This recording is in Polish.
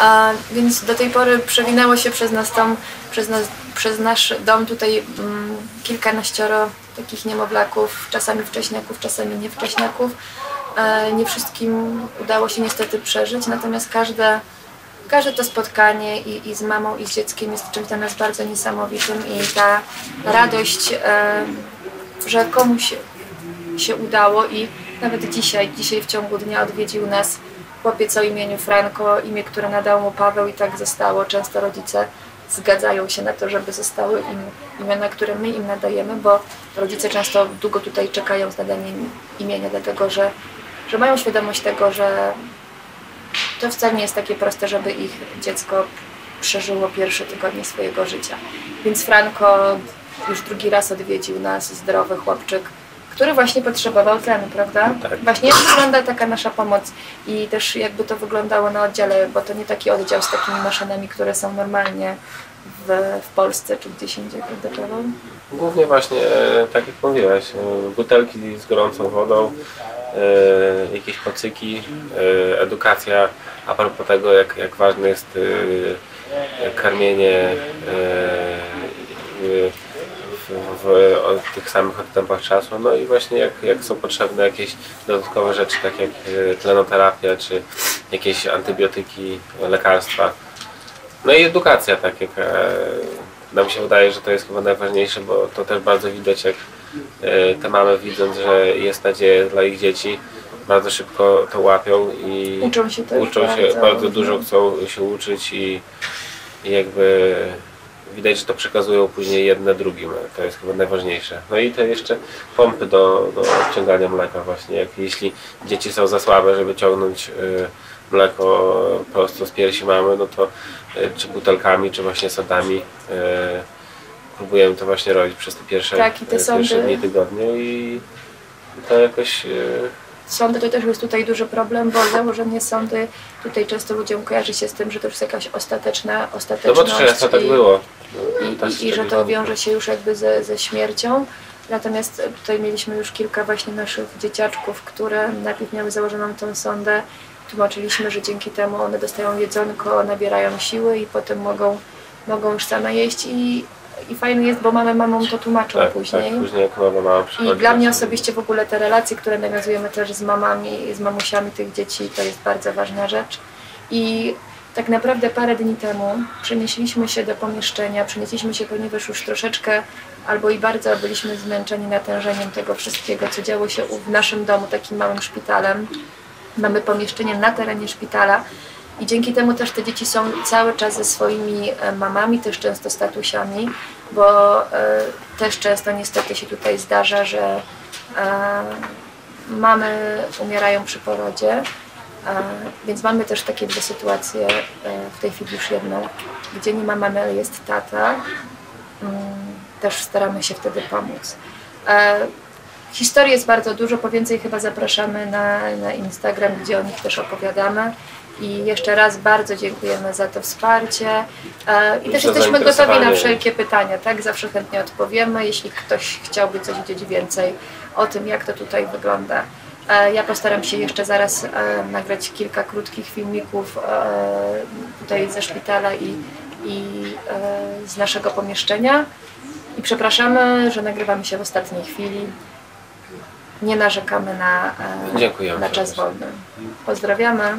A, więc do tej pory przewinęło się przez nas tam, przez, nas, przez nasz dom tutaj mm, kilkanaścioro takich niemowlaków, czasami wcześniaków, czasami nie wcześniaków. E, nie wszystkim udało się niestety przeżyć, natomiast każde, każde to spotkanie i, i z mamą, i z dzieckiem jest czymś dla nas bardzo niesamowitym i ta radość, e, że komuś się udało i nawet dzisiaj, dzisiaj w ciągu dnia odwiedził nas chłopiec o imieniu Franco, imię, które nadał mu Paweł i tak zostało. Często rodzice zgadzają się na to, żeby zostały im imiona, które my im nadajemy, bo rodzice często długo tutaj czekają z nadaniem imienia, dlatego że, że mają świadomość tego, że to wcale nie jest takie proste, żeby ich dziecko przeżyło pierwsze tygodnie swojego życia. Więc Franco już drugi raz odwiedził nas, zdrowy chłopczyk, który właśnie potrzebował tlenu, prawda? Tak. Właśnie jak wygląda taka nasza pomoc i też jakby to wyglądało na oddziale, bo to nie taki oddział z takimi maszynami, które są normalnie w, w Polsce czy gdzieś indziej, prawda Paweł? Głównie właśnie, e, tak jak mówiłeś, e, butelki z gorącą wodą, e, jakieś kocyki, e, edukacja a propos tego, jak, jak ważne jest karmienie w, w, tych samych odstępach czasu, no i właśnie jak, jak są potrzebne jakieś dodatkowe rzeczy, tak jak e, tlenoterapia, czy jakieś antybiotyki, lekarstwa. No i edukacja, tak jak e, nam się wydaje, że to jest chyba najważniejsze, bo to też bardzo widać, jak e, te mamy widząc, że jest nadzieja dla ich dzieci, bardzo szybko to łapią i Uczą się też uczą się bardzo. bardzo dużo, chcą się uczyć i jakby widać, że to przekazują później jedne drugim. To jest chyba najważniejsze. No i te jeszcze pompy do, do odciągania mleka właśnie. Jak, jeśli dzieci są za słabe, żeby ciągnąć y, mleko prosto z piersi mamy, no to y, czy butelkami, czy właśnie sodami y, próbujemy to właśnie robić przez te pierwsze, Tak, te pierwsze sądy- dni tygodnie i to jakoś Sądy to też jest tutaj duży problem, bo założenie sądy tutaj często ludziom kojarzy się z tym, że to już jest jakaś ostateczna, no ostateczność. bo często tak i- było. i, i, i że to wiąże się już jakby ze, ze śmiercią. Natomiast tutaj mieliśmy już kilka właśnie naszych dzieciaczków, które najpierw miały założoną tą sondę. Tłumaczyliśmy, że dzięki temu one dostają jedzonko, nabierają siły i potem mogą, mogą już same jeść i, i fajne jest, bo mamy mamą to tłumaczą Tak, później. tak, później jak mama I dla mnie właśnie- osobiście w ogóle te relacje, które nawiązujemy też z mamami, z mamusiami tych dzieci, to jest bardzo ważna rzecz. I tak naprawdę parę dni temu przenieśliśmy się do pomieszczenia, przenieśliśmy się, ponieważ już troszeczkę albo i bardzo byliśmy zmęczeni natężeniem tego wszystkiego, co działo się w naszym domu, takim małym szpitalem. Mamy pomieszczenie na terenie szpitala i dzięki temu też te dzieci są cały czas ze swoimi e, mamami, też często z tatusiami, bo e, też często niestety się tutaj zdarza, że e, mamy umierają przy porodzie, więc mamy też takie dwie sytuacje, w tej chwili już jedną, gdzie nie ma mamy, ale jest tata. Mm, Też staramy się wtedy pomóc. Historii jest bardzo dużo, po więcej chyba zapraszamy na, na Instagram, gdzie o nich też opowiadamy. I jeszcze raz bardzo dziękujemy za to wsparcie. E, I I też jesteśmy gotowi na wszelkie pytania, tak? Zawsze chętnie odpowiemy, jeśli ktoś chciałby coś wiedzieć więcej o tym, jak to tutaj wygląda. E, Ja postaram się jeszcze zaraz e, nagrać kilka krótkich filmików tutaj ze szpitala i, i z naszego pomieszczenia. I przepraszamy, że nagrywamy się w ostatniej chwili. Nie narzekamy na, e, na czas wolny. Pozdrawiamy.